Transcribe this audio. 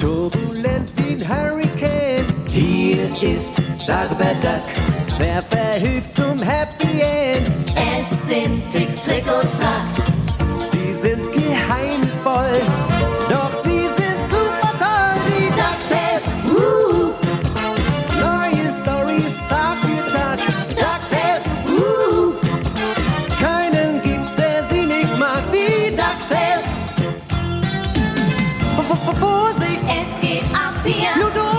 Turbulent wie ein Hurricane. Hier ist Dagobert Duck. Wer verhilft zum Happy End? Es sind Tick, Trick und Track. Ludo